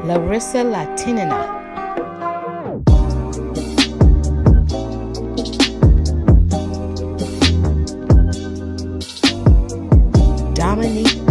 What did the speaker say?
Larissa Latinina. Dominique